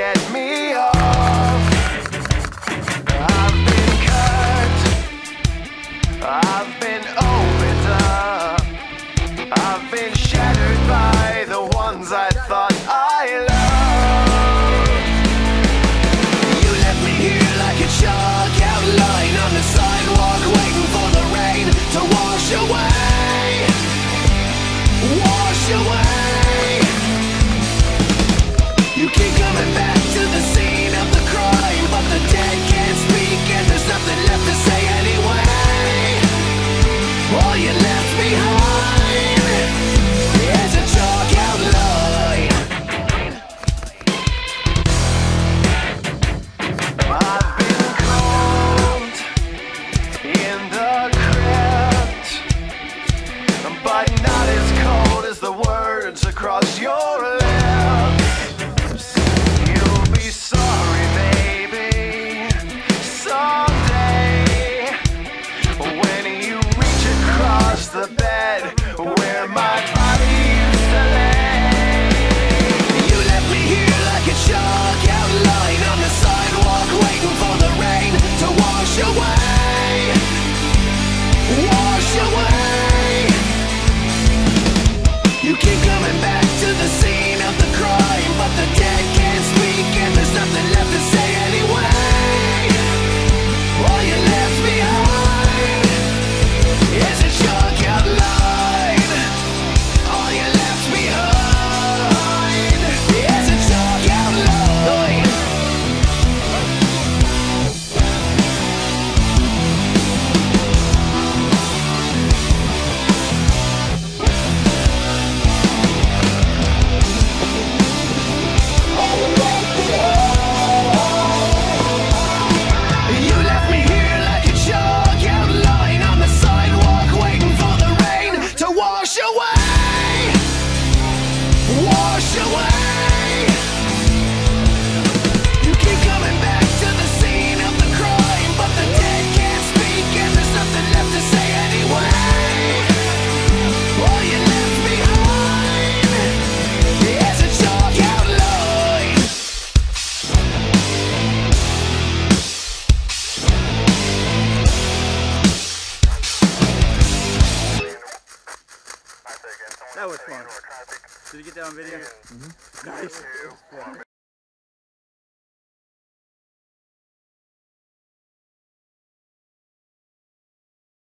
get me off. I've been cut. I've been opened up. I've been shattered by the ones I thought I loved. You left me here like a shark outline on the sidewalk, waiting for the rain to wash away. Wash away. all you back to the scene of the crime, but the dead. That was fun. Did you get that on video? Mm -hmm. Nice.